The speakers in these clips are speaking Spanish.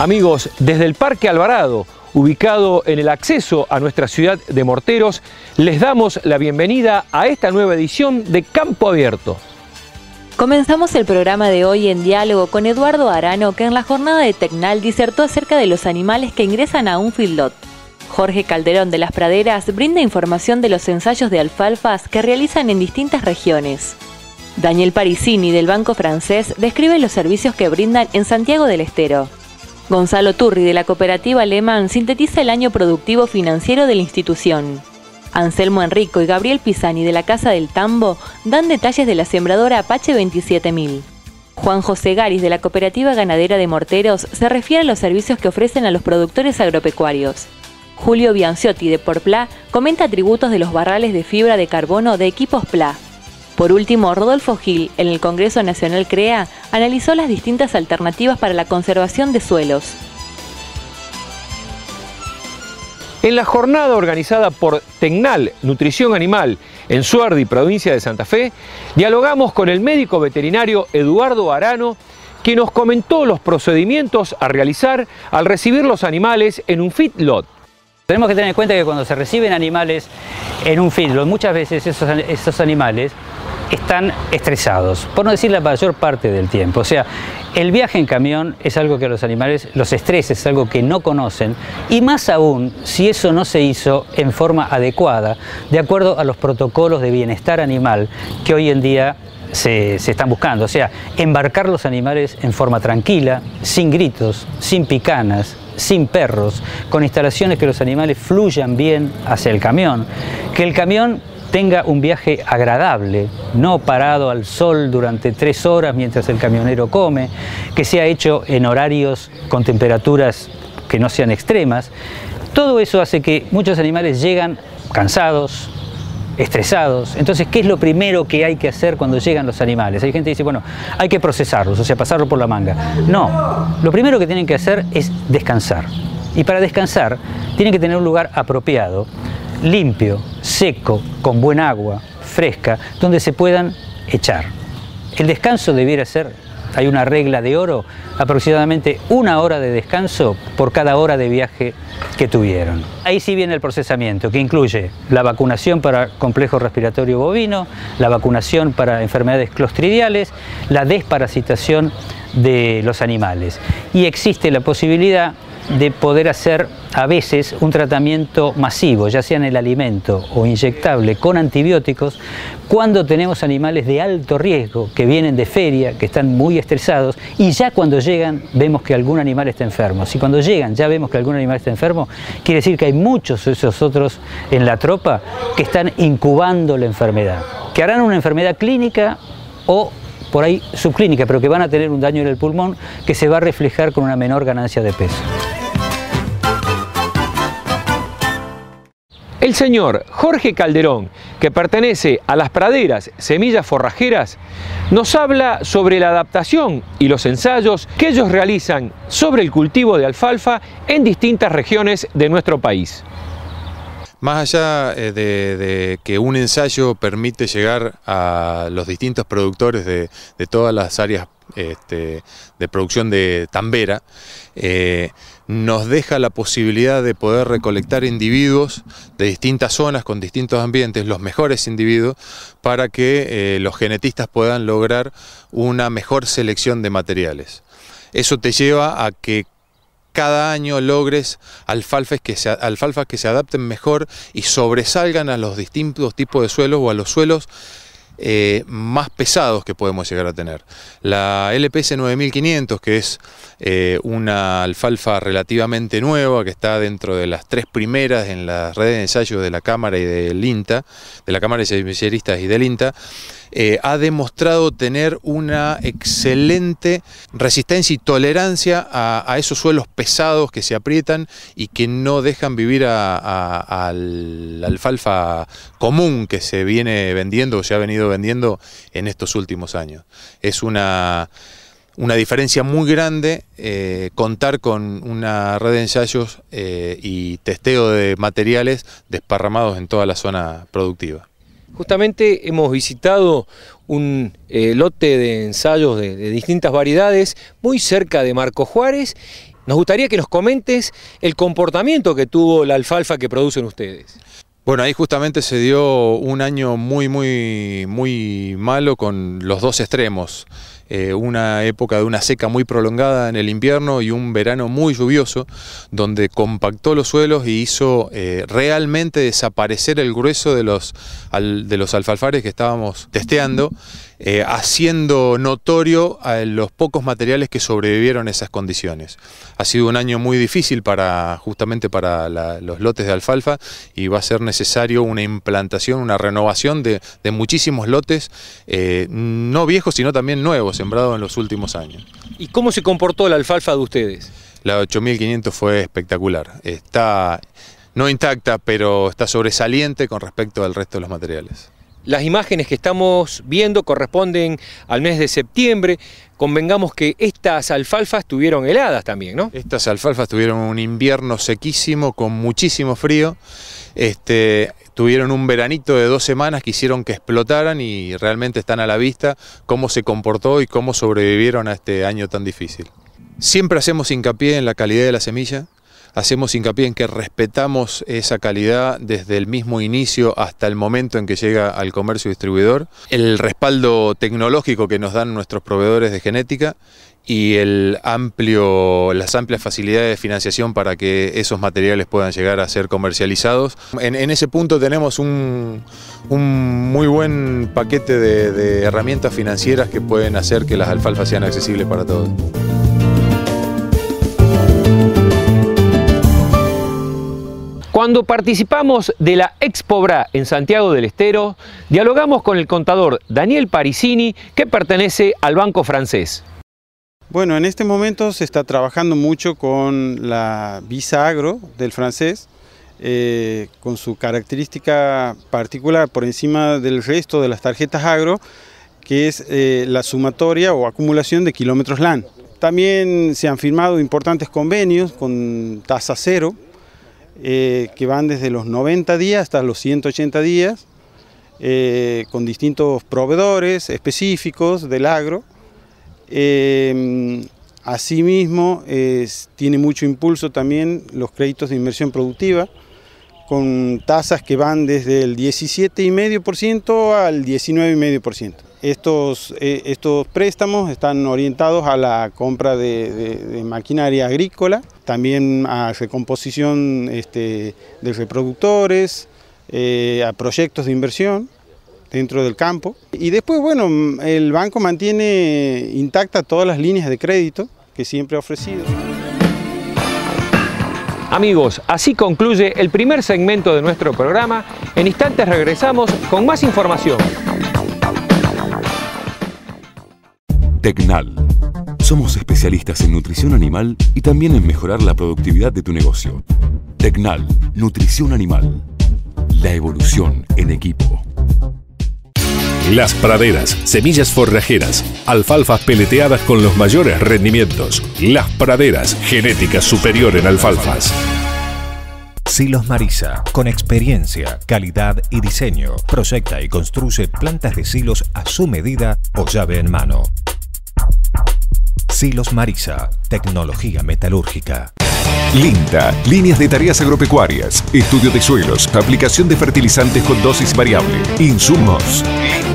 Amigos, desde el Parque Alvarado, ubicado en el acceso a nuestra ciudad de Morteros, les damos la bienvenida a esta nueva edición de Campo Abierto. Comenzamos el programa de hoy en diálogo con Eduardo Arano, que en la jornada de Tecnal disertó acerca de los animales que ingresan a un fieldlot. Jorge Calderón de las Praderas brinda información de los ensayos de alfalfas que realizan en distintas regiones. Daniel Parisini del Banco Francés describe los servicios que brindan en Santiago del Estero. Gonzalo Turri de la cooperativa Alemán sintetiza el año productivo financiero de la institución. Anselmo Enrico y Gabriel Pisani de la Casa del Tambo dan detalles de la sembradora Apache 27000. Juan José Garis de la Cooperativa Ganadera de Morteros se refiere a los servicios que ofrecen a los productores agropecuarios. Julio Bianciotti de Porpla comenta atributos de los barrales de fibra de carbono de equipos PLA. Por último, Rodolfo Gil, en el Congreso Nacional CREA, analizó las distintas alternativas para la conservación de suelos. En la jornada organizada por Tecnal Nutrición Animal en Suardi, provincia de Santa Fe, dialogamos con el médico veterinario Eduardo Arano, que nos comentó los procedimientos a realizar al recibir los animales en un feedlot. Tenemos que tener en cuenta que cuando se reciben animales en un feedlot, muchas veces esos, esos animales están estresados, por no decir la mayor parte del tiempo. O sea, el viaje en camión es algo que los animales los estresa, es algo que no conocen, y más aún si eso no se hizo en forma adecuada, de acuerdo a los protocolos de bienestar animal que hoy en día se, se, están buscando. O sea, embarcar los animales en forma tranquila, sin gritos, sin picanas, sin perros, con instalaciones que los animales fluyan bien hacia el camión, que el camión tenga un viaje agradable, no parado al sol durante tres horas mientras el camionero come, que sea hecho en horarios con temperaturas que no sean extremas. Todo eso hace que muchos animales llegan cansados, estresados. Entonces, ¿qué es lo primero que hay que hacer cuando llegan los animales? Hay gente que dice, bueno, hay que procesarlos, o sea, pasarlo por la manga. No, lo primero que tienen que hacer es descansar. Y para descansar, tienen que tener un lugar apropiado limpio, seco, con buen agua, fresca, donde se puedan echar. El descanso debiera ser, hay una regla de oro, aproximadamente una hora de descanso por cada hora de viaje que tuvieron. Ahí sí viene el procesamiento, que incluye la vacunación para complejo respiratorio bovino, la vacunación para enfermedades clostridiales, la desparasitación de los animales. Y existe la posibilidad de poder hacer a veces un tratamiento masivo, ya sea en el alimento o inyectable, con antibióticos, cuando tenemos animales de alto riesgo que vienen de feria, que están muy estresados, y ya cuando llegan vemos que algún animal está enfermo. Si cuando llegan ya vemos que algún animal está enfermo, quiere decir que hay muchos de esos otros en la tropa que están incubando la enfermedad, que harán una enfermedad clínica o por ahí subclínica, pero que van a tener un daño en el pulmón que se va a reflejar con una menor ganancia de peso. El señor Jorge Calderón, que pertenece a las praderas Semillas Forrajeras, nos habla sobre la adaptación y los ensayos que ellos realizan sobre el cultivo de alfalfa en distintas regiones de nuestro país. Más allá eh, de, que un ensayo permite llegar a los distintos productores de, todas las áreas este, de producción de Tambera, eh, nos deja la posibilidad de poder recolectar individuos de distintas zonas, con distintos ambientes, los mejores individuos, para que eh, los genetistas puedan lograr una mejor selección de materiales. Eso te lleva a que cada año logres alfalfas alfalfas que se adapten mejor y sobresalgan a los distintos tipos de suelos o a los suelos eh, más pesados que podemos llegar a tener. La LPS 9500, que es eh, una alfalfa relativamente nueva, que está dentro de las tres primeras en las redes de ensayo de la Cámara y del INTA, de la Cámara de Semilleristas y del INTA, eh, ha demostrado tener una excelente resistencia y tolerancia a, esos suelos pesados que se aprietan y que no dejan vivir a, la alfalfa común que se viene vendiendo o se ha venido vendiendo en estos últimos años. Es una una diferencia muy grande eh, contar con una red de ensayos eh, y testeo de materiales desparramados en toda la zona productiva. Justamente hemos visitado un eh, lote de ensayos de, distintas variedades muy cerca de Marco Juárez Nos gustaría que nos comentes el comportamiento que tuvo la alfalfa que producen ustedes. Bueno, ahí justamente se dio un año muy, muy, muy malo con los dos extremos. Eh, una época de una seca muy prolongada en el invierno y un verano muy lluvioso, donde compactó los suelos y hizo eh, realmente desaparecer el grueso de los, de los alfalfares que estábamos testeando, eh, haciendo notorio a los pocos materiales que sobrevivieron a esas condiciones. Ha sido un año muy difícil para justamente para los lotes de alfalfa y va a ser necesario una implantación, una renovación de, de muchísimos lotes, no viejos sino también nuevos sembrado en los últimos años. ¿Y cómo se comportó la alfalfa de ustedes? La 8500 fue espectacular. Está no intacta, pero está sobresaliente con respecto al resto de los materiales. Las imágenes que estamos viendo corresponden al mes de septiembre. Convengamos que estas alfalfas tuvieron heladas también, ¿no? Estas alfalfas tuvieron un invierno sequísimo con muchísimo frío. Este, tuvieron un veranito de dos semanas que hicieron que explotaran y realmente están a la vista cómo se comportó y cómo sobrevivieron a este año tan difícil. Siempre hacemos hincapié en la calidad de la semilla, hacemos hincapié en que respetamos esa calidad desde el mismo inicio hasta el momento en que llega al comercio distribuidor, el respaldo tecnológico que nos dan nuestros proveedores de genética y el amplio, las amplias facilidades de financiación para que esos materiales puedan llegar a ser comercializados. En, ese punto tenemos un, muy buen paquete de, de herramientas financieras que pueden hacer que las alfalfas sean accesibles para todos. Cuando participamos de la Expobra en Santiago del Estero, dialogamos con el contador Daniel Parisini, que pertenece al Banco Francés. Bueno, en este momento se está trabajando mucho con la Visa Agro del francés, eh, con su característica particular por encima del resto de las tarjetas agro, que es eh, la sumatoria o acumulación de kilómetros LAN. También se han firmado importantes convenios con tasa cero, eh, que van desde los 90 días hasta los 180 días, con distintos proveedores específicos del agro, eh, asimismo, tiene mucho impulso también los créditos de inversión productiva, con tasas que van desde el 17,5% al 19,5%. Estos, eh, estos préstamos están orientados a la compra de, maquinaria agrícola, también a recomposición este, de reproductores, eh, a proyectos de inversión dentro del campo. Y después, bueno, el banco mantiene intactas todas las líneas de crédito que siempre ha ofrecido. Amigos, así concluye el primer segmento de nuestro programa. En instantes regresamos con más información. Tecnal. Somos especialistas en nutrición animal y también en mejorar la productividad de tu negocio. Tecnal, Nutrición Animal. La evolución en equipo. Las praderas, semillas forrajeras, alfalfas peleteadas con los mayores rendimientos. Las praderas, genética superior en alfalfas. Silos Marisa, con experiencia, calidad y diseño, proyecta y construye plantas de silos a su medida o llave en mano. Silos Marisa, tecnología metalúrgica. Linda, líneas de tareas agropecuarias, estudio de suelos, aplicación de fertilizantes con dosis variable, insumos.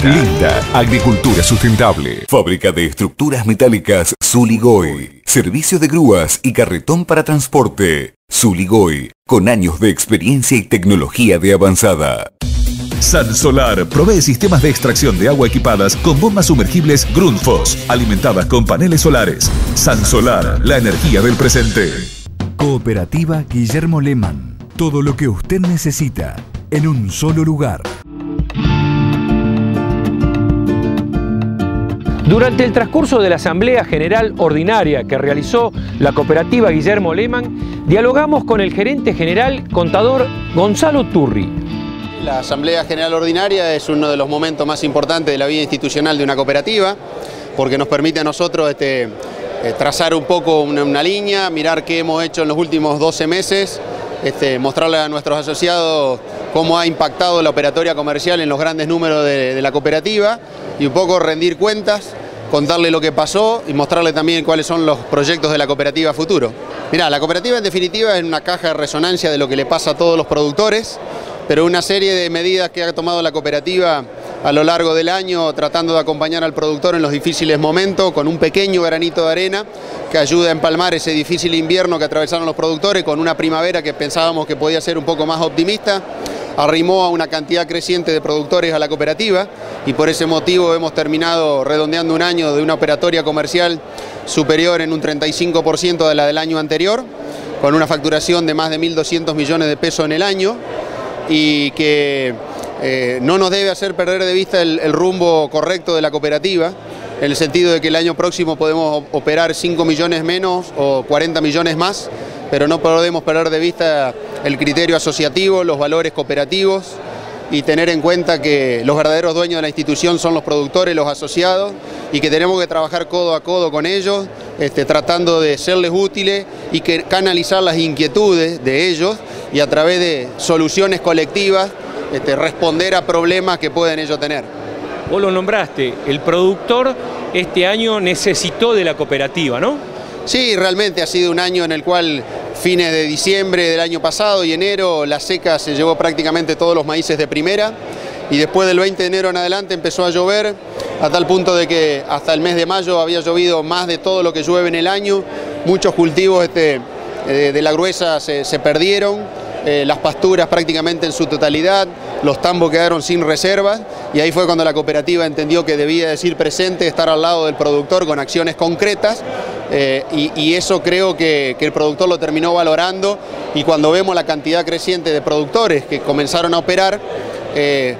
Linda, agricultura sustentable. Fábrica de estructuras metálicas Zuligoy. Servicio de grúas y carretón para transporte. Zuligoy, con años de experiencia y tecnología de avanzada. San Solar provee sistemas de extracción de agua equipadas con bombas sumergibles Grundfos, alimentadas con paneles solares. San Solar, la energía del presente. Cooperativa Guillermo Lehmann. Todo lo que usted necesita en un solo lugar. Durante el transcurso de la Asamblea General Ordinaria que realizó la cooperativa Guillermo Lehmann, dialogamos con el gerente general contador Gonzalo Turri. La Asamblea General Ordinaria es uno de los momentos más importantes de la vida institucional de una cooperativa, porque nos permite a nosotros este, eh, trazar un poco una, línea, mirar qué hemos hecho en los últimos 12 meses, este, mostrarle a nuestros asociados cómo ha impactado la operatoria comercial en los grandes números de, la cooperativa y un poco rendir cuentas contarle lo que pasó y mostrarle también cuáles son los proyectos de la cooperativa futuro. Mirá, la cooperativa en definitiva es una caja de resonancia de lo que le pasa a todos los productores, pero una serie de medidas que ha tomado la cooperativa a lo largo del año tratando de acompañar al productor en los difíciles momentos con un pequeño granito de arena que ayuda a empalmar ese difícil invierno que atravesaron los productores con una primavera que pensábamos que podía ser un poco más optimista arrimó a una cantidad creciente de productores a la cooperativa y por ese motivo hemos terminado redondeando un año de una operatoria comercial superior en un 35% de la del año anterior, con una facturación de más de 1.200 millones de pesos en el año y que eh, no nos debe hacer perder de vista el, el, rumbo correcto de la cooperativa, en el sentido de que el año próximo podemos operar 5 millones menos o 40 millones más, pero no podemos perder de vista el criterio asociativo, los valores cooperativos y tener en cuenta que los verdaderos dueños de la institución son los productores, los asociados y que tenemos que trabajar codo a codo con ellos, este, tratando de serles útiles y que canalizar las inquietudes de ellos y a través de soluciones colectivas este, responder a problemas que pueden ellos tener. Vos lo nombraste, el productor este año necesitó de la cooperativa, ¿no? Sí, realmente ha sido un año en el cual fines de diciembre del año pasado y enero la seca se llevó prácticamente todos los maíces de primera y después del 20 de enero en adelante empezó a llover a tal punto de que hasta el mes de mayo había llovido más de todo lo que llueve en el año, muchos cultivos este, de, de la gruesa se, perdieron, eh, las pasturas prácticamente en su totalidad, los tambos quedaron sin reservas y ahí fue cuando la cooperativa entendió que debía decir presente, estar al lado del productor con acciones concretas eh, y, eso creo que, el productor lo terminó valorando y cuando vemos la cantidad creciente de productores que comenzaron a operar, eh,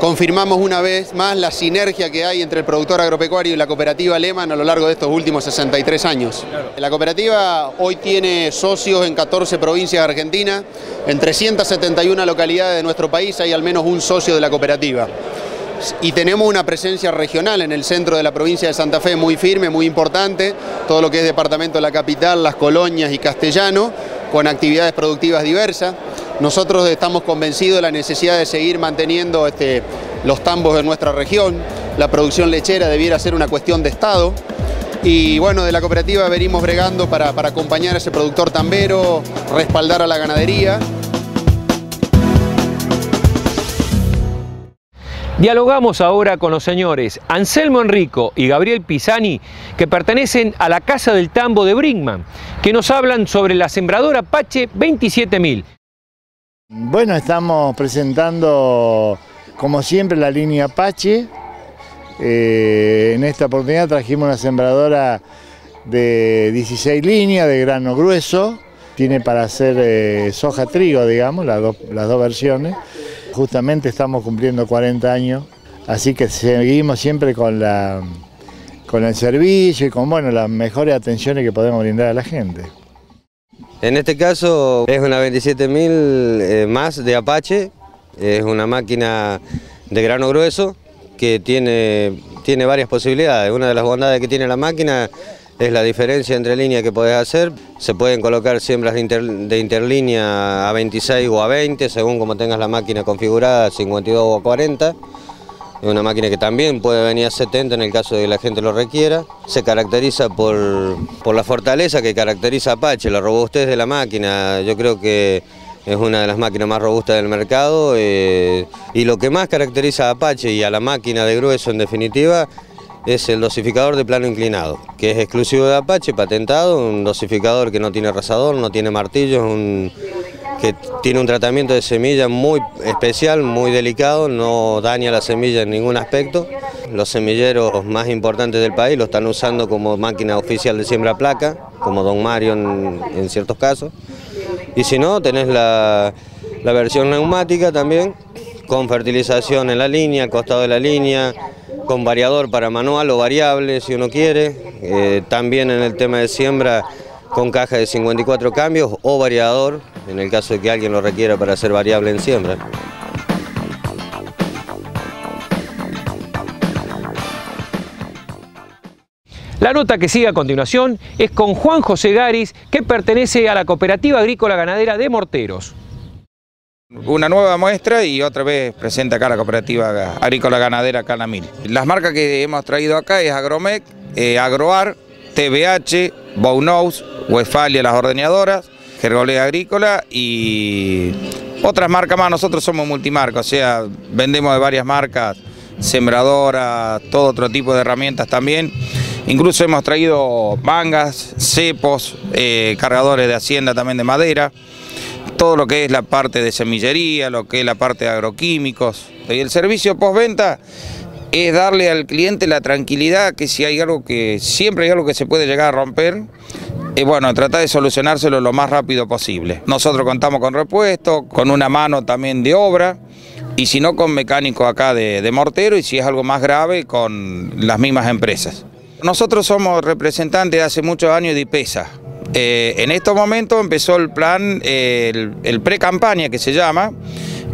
confirmamos una vez más la sinergia que hay entre el productor agropecuario y la cooperativa Lehman a lo largo de estos últimos 63 años. La cooperativa hoy tiene socios en 14 provincias de Argentina, en 371 localidades de nuestro país hay al menos un socio de la cooperativa. Y tenemos una presencia regional en el centro de la provincia de Santa Fe muy firme, muy importante, todo lo que es departamento de la capital, las colonias y castellano, con actividades productivas diversas. Nosotros estamos convencidos de la necesidad de seguir manteniendo este, los tambos de nuestra región. La producción lechera debiera ser una cuestión de Estado. Y bueno, de la cooperativa venimos bregando para, para acompañar a ese productor tambero, respaldar a la ganadería. Dialogamos ahora con los señores Anselmo Enrico y Gabriel Pisani, que pertenecen a la Casa del Tambo de Brinkman, que nos hablan sobre la sembradora Apache 27000. Bueno, estamos presentando, como siempre, la línea Apache. Eh, en esta oportunidad trajimos una sembradora de 16 líneas de grano grueso. Tiene para hacer eh, soja-trigo, digamos, las, do, las dos versiones justamente estamos cumpliendo 40 años, así que seguimos siempre con, la, con el servicio y con bueno, las mejores atenciones que podemos brindar a la gente. En este caso es una 27.000 eh, más de Apache, es una máquina de grano grueso que tiene, tiene varias posibilidades. Una de las bondades que tiene la máquina es la diferencia entre líneas que podés hacer. Se pueden colocar siembras de, inter, de, interlínea a 26 o a 20, según como tengas la máquina configurada, 52 o a 40. Es una máquina que también puede venir a 70 en el caso de que la gente lo requiera. Se caracteriza por, por la fortaleza que caracteriza Apache, la robustez de la máquina. Yo creo que es una de las máquinas más robustas del mercado eh, y lo que más caracteriza a Apache y a la máquina de grueso en definitiva es el dosificador de plano inclinado, que es exclusivo de Apache, patentado, un dosificador que no tiene rasador, no tiene martillo, un, que tiene un tratamiento de semilla muy especial, muy delicado, no daña la semilla en ningún aspecto. Los semilleros más importantes del país lo están usando como máquina oficial de siembra placa, como Don Mario en, ciertos casos. Y si no, tenés la, versión neumática también, con fertilización en la línea, costado de la línea, con variador para manual o variable si uno quiere, eh, también en el tema de siembra con caja de 54 cambios o variador en el caso de que alguien lo requiera para hacer variable en siembra. La nota que sigue a continuación es con Juan José Garis, que pertenece a la Cooperativa Agrícola Ganadera de Morteros. Una nueva muestra y otra vez presenta acá la cooperativa agrícola ganadera Canamil. Las marcas que hemos traído acá es Agromec, eh, Agroar, TBH, Bounous, Westfalia, las ordeñadoras, Gergolea Agrícola y otras marcas más. Nosotros somos multimarcas, o sea, vendemos de varias marcas, sembradoras, todo otro tipo de herramientas también. Incluso hemos traído mangas, cepos, eh, cargadores de hacienda también de madera todo lo que es la parte de semillería, lo que es la parte de agroquímicos. Y el servicio postventa es darle al cliente la tranquilidad que si hay algo que, siempre hay algo que se puede llegar a romper, es bueno, tratar de solucionárselo lo más rápido posible. Nosotros contamos con repuesto, con una mano también de obra, y si no con mecánico acá de, de mortero, y si es algo más grave, con las mismas empresas. Nosotros somos representantes de hace muchos años de IPESA, eh, en estos momentos empezó el plan, el, pre-campaña que se llama.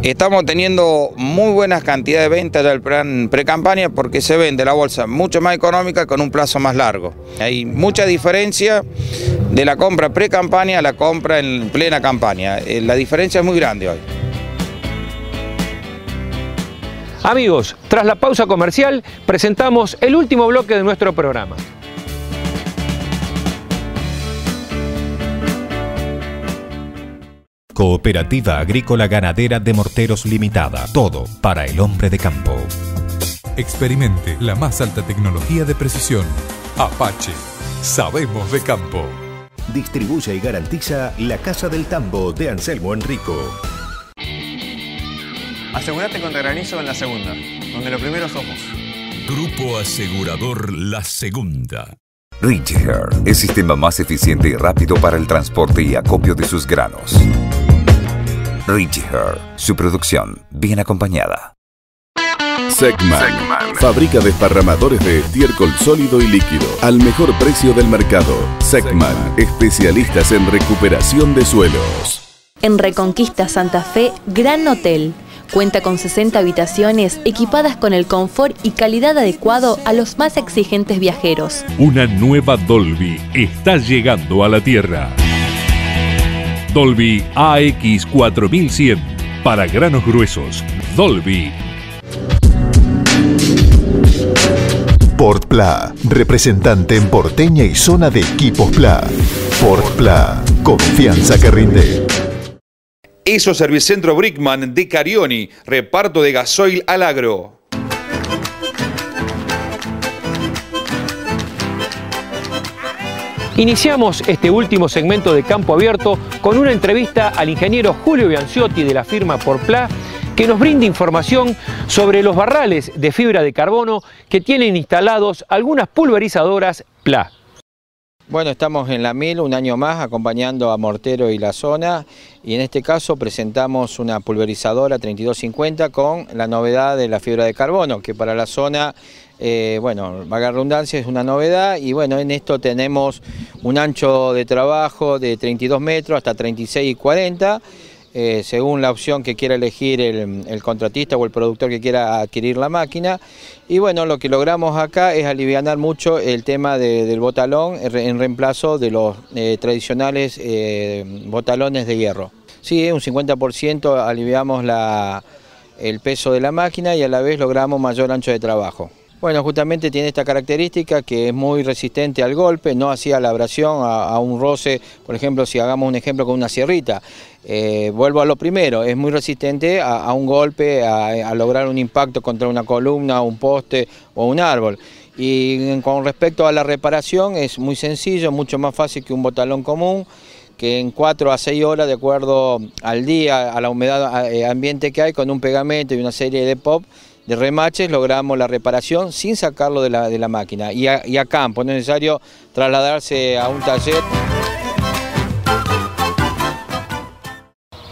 Estamos teniendo muy buenas cantidades de ventas del plan pre-campaña porque se vende la bolsa mucho más económica con un plazo más largo. Hay mucha diferencia de la compra pre-campaña a la compra en plena campaña. Eh, la diferencia es muy grande hoy. Amigos, tras la pausa comercial presentamos el último bloque de nuestro programa. Cooperativa Agrícola Ganadera de Morteros Limitada. Todo para el hombre de campo. Experimente la más alta tecnología de precisión. Apache. Sabemos de campo. Distribuye y garantiza la Casa del Tambo de Anselmo Enrico. Asegúrate contra granizo en la segunda, donde lo primero somos. Grupo Asegurador La Segunda. Ridgehair, el sistema más eficiente y rápido para el transporte y acopio de sus granos. Ridgehair, su producción bien acompañada. Segman, fabrica desparramadores de estiércol sólido y líquido al mejor precio del mercado. Segman, especialistas en recuperación de suelos. En Reconquista Santa Fe, Gran Hotel Cuenta con 60 habitaciones equipadas con el confort y calidad adecuado a los más exigentes viajeros. Una nueva Dolby está llegando a la Tierra. Dolby AX 4100 para granos gruesos. Dolby. Portpla, representante en Porteña y zona de equipos Pla. Portpla, confianza que rinde. Eso Servicentro Brickman de Carioni, reparto de gasoil al agro. Iniciamos este último segmento de Campo Abierto con una entrevista al ingeniero Julio Bianciotti de la firma Porpla que nos brinda información sobre los barrales de fibra de carbono que tienen instalados algunas pulverizadoras PLA. Bueno, estamos en la MIL un año más acompañando a Mortero y la zona y en este caso presentamos una pulverizadora 3250 con la novedad de la fibra de carbono que para la zona, eh, bueno, vaga redundancia es una novedad y bueno, en esto tenemos un ancho de trabajo de 32 metros hasta 36 y 40 eh, según la opción que quiera elegir el, contratista o el productor que quiera adquirir la máquina. Y bueno, lo que logramos acá es aliviar mucho el tema del botalón en reemplazo de los eh, tradicionales eh, botalones de hierro. Sí, un 50% aliviamos el peso de la máquina y a la vez logramos mayor ancho de trabajo. Bueno, justamente tiene esta característica que es muy resistente al golpe, no hacía la abrasión, a, un roce, por ejemplo, si hagamos un ejemplo con una sierrita. Eh, vuelvo a lo primero, es muy resistente a, un golpe, a, lograr un impacto contra una columna, un poste o un árbol. Y con respecto a la reparación es muy sencillo, mucho más fácil que un botalón común que en 4 a 6 horas, de acuerdo al día, a la humedad eh, ambiente que hay, con un pegamento y una serie de pop, de remaches logramos la reparación sin sacarlo de la, máquina y a, y a campo, no es necesario trasladarse a un taller.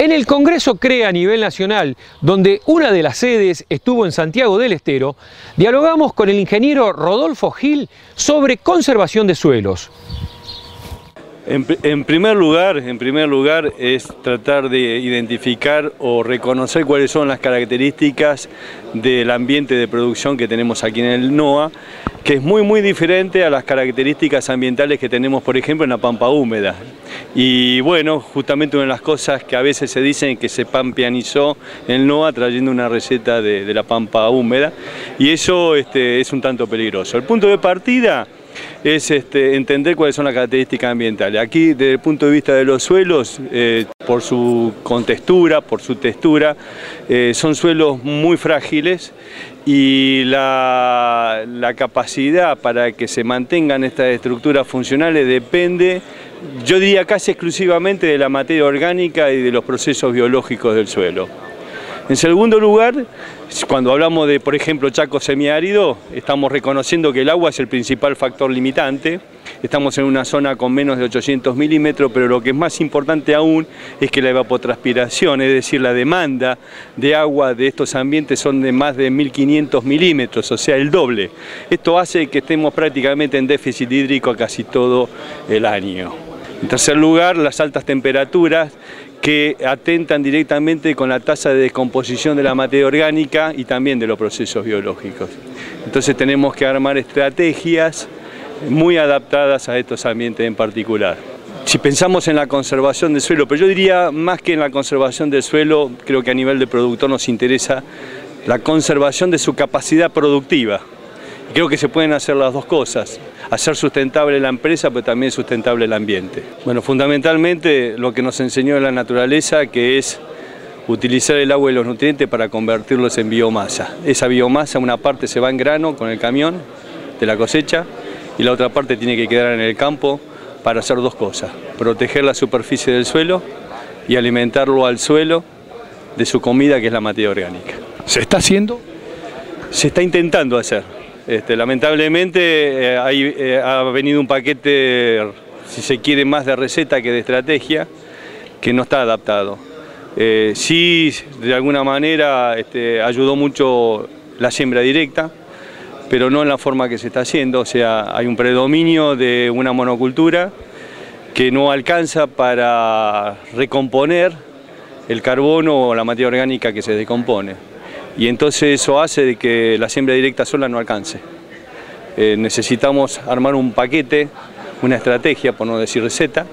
En el Congreso CREA a nivel nacional, donde una de las sedes estuvo en Santiago del Estero, dialogamos con el ingeniero Rodolfo Gil sobre conservación de suelos. En, primer lugar, en primer lugar es tratar de identificar o reconocer cuáles son las características del ambiente de producción que tenemos aquí en el NOA, que es muy muy diferente a las características ambientales que tenemos, por ejemplo, en la pampa húmeda. Y bueno, justamente una de las cosas que a veces se dicen que se pampeanizó el NOA trayendo una receta de, la pampa húmeda y eso este, es un tanto peligroso. El punto de partida es este, entender cuáles son las características ambientales. Aquí, desde el punto de vista de los suelos, eh, por su contextura, por su textura, eh, son suelos muy frágiles y la, la, capacidad para que se mantengan estas estructuras funcionales depende, yo diría casi exclusivamente de la materia orgánica y de los procesos biológicos del suelo. En segundo lugar, cuando hablamos de, por ejemplo, Chaco semiárido, estamos reconociendo que el agua es el principal factor limitante. Estamos en una zona con menos de 800 milímetros, pero lo que es más importante aún es que la evapotranspiración, es decir, la demanda de agua de estos ambientes son de más de 1500 milímetros, o sea, el doble. Esto hace que estemos prácticamente en déficit hídrico casi todo el año. En tercer lugar, las altas temperaturas que atentan directamente con la tasa de descomposición de la materia orgánica y también de los procesos biológicos. Entonces tenemos que armar estrategias muy adaptadas a estos ambientes en particular. Si pensamos en la conservación del suelo, pero yo diría más que en la conservación del suelo, creo que a nivel de productor nos interesa la conservación de su capacidad productiva. Creo que se pueden hacer las dos cosas, hacer sustentable la empresa, pero también sustentable el ambiente. Bueno, fundamentalmente lo que nos enseñó la naturaleza, que es utilizar el agua y los nutrientes para convertirlos en biomasa. Esa biomasa, una parte se va en grano con el camión de la cosecha y la otra parte tiene que quedar en el campo para hacer dos cosas, proteger la superficie del suelo y alimentarlo al suelo de su comida que es la materia orgánica. ¿Se está haciendo? Se está intentando hacer. Este, lamentablemente eh, eh, ha venido un paquete, si se quiere, más de receta que de estrategia, que no está adaptado. Eh, sí, de alguna manera este, ayudó mucho la siembra directa, pero no en la forma que se está haciendo, o sea, hay un predominio de una monocultura que no alcanza para recomponer el carbono o la materia orgánica que se decompone y entonces eso hace de que la siembra directa sola no alcance. Eh, necesitamos armar un paquete, una estrategia, por no decir receta,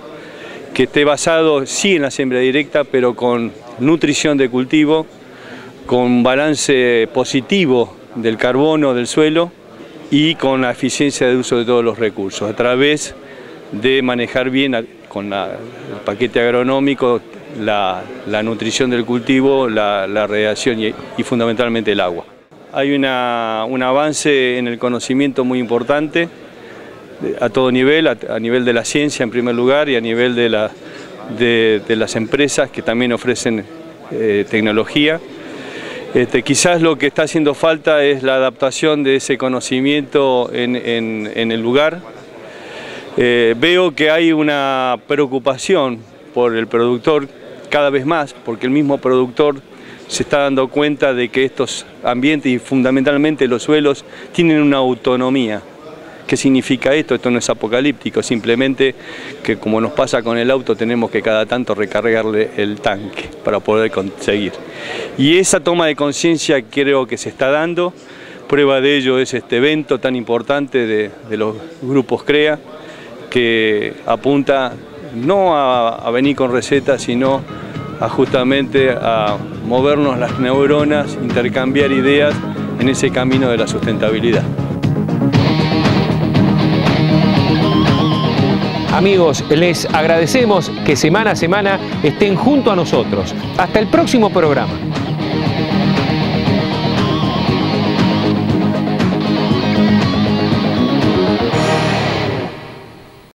que esté basado sí en la siembra directa, pero con nutrición de cultivo, con balance positivo del carbono del suelo y con la eficiencia de uso de todos los recursos, a través de manejar bien con el paquete agronómico la, nutrición del cultivo, la, radiación y, fundamentalmente el agua. Hay un avance en el conocimiento muy importante a todo nivel, a, nivel de la ciencia en primer lugar y a nivel de, las empresas que también ofrecen eh, tecnología. Este, quizás lo que está haciendo falta es la adaptación de ese conocimiento en, el lugar. Eh, veo que hay una preocupación por el productor cada vez más, porque el mismo productor se está dando cuenta de que estos ambientes y fundamentalmente los suelos tienen una autonomía. ¿Qué significa esto? Esto no es apocalíptico, simplemente que como nos pasa con el auto tenemos que cada tanto recargarle el tanque para poder conseguir. Y esa toma de conciencia creo que se está dando, prueba de ello es este evento tan importante de, de los grupos CREA, que apunta no a, venir con recetas, sino a justamente a movernos las neuronas, intercambiar ideas en ese camino de la sustentabilidad. Amigos, les agradecemos que semana a semana estén junto a nosotros. Hasta el próximo programa.